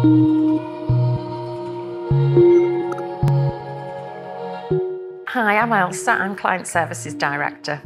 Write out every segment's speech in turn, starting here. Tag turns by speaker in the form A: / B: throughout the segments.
A: Hi, I'm Ailsa. I'm Client Services Director.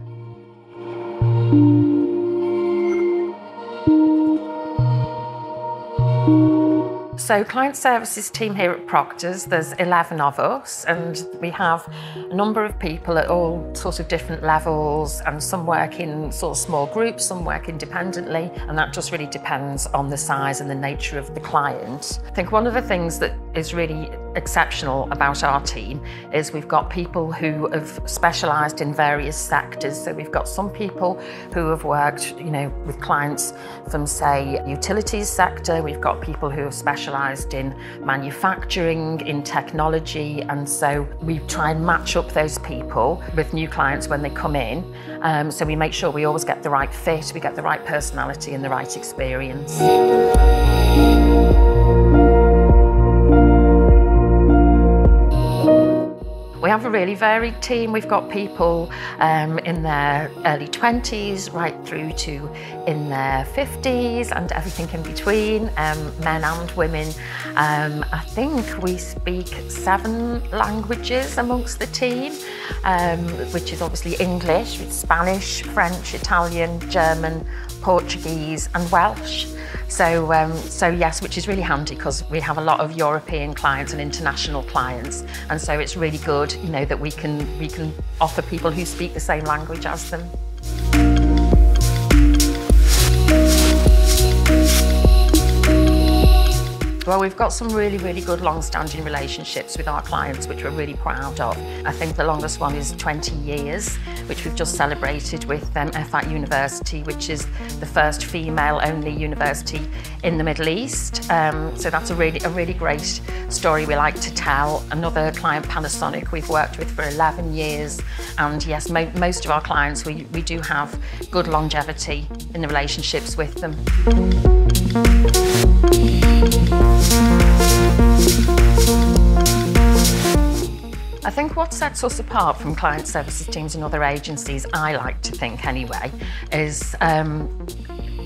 A: So, client services team here at Proctors, there's 11 of us, and we have a number of people at all sorts of different levels, and some work in sort of small groups, some work independently, and that just really depends on the size and the nature of the client. I think one of the things that is really exceptional about our team is we've got people who have specialised in various sectors. So we've got some people who have worked, you know, with clients from say utilities sector. We've got people who have specialised in manufacturing, in technology, and so we try and match up those people with new clients when they come in. Um, so we make sure we always get the right fit, we get the right personality and the right experience. Have a really varied team. We've got people um, in their early 20s right through to in their 50s and everything in between, um, men and women. Um, I think we speak seven languages amongst the team, um, which is obviously English, Spanish, French, Italian, German, Portuguese and Welsh. So, um, so yes, which is really handy because we have a lot of European clients and international clients, and so it's really good, you know, that we can we can offer people who speak the same language as them. Well, we've got some really, really good long-standing relationships with our clients, which we're really proud of. I think the longest one is 20 years, which we've just celebrated with um, Effat University, which is the first female-only university in the Middle East. Um, so that's a really, a really great story we like to tell. Another client, Panasonic, we've worked with for 11 years. And yes, mo most of our clients, we, we do have good longevity in the relationships with them. I think what sets us apart from client services teams and other agencies, I like to think anyway, is um,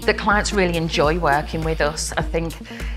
A: the clients really enjoy working with us. I think,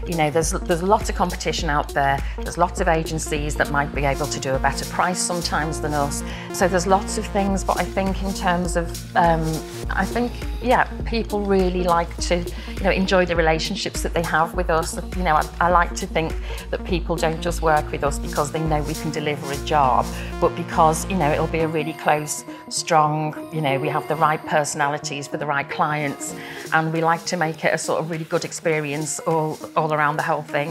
A: you know, there's there's a lot of competition out there. There's lots of agencies that might be able to do a better price sometimes than us. So there's lots of things, but I think in terms of, um, I think, yeah, people really like to, you know, enjoy the relationships that they have with us. You know, I, I like to think that people don't just work with us because they know we can deliver a job, but because, you know, it'll be a really close, strong, you know, we have the right personalities for the right clients and we we like to make it a sort of really good experience all, all around the whole thing.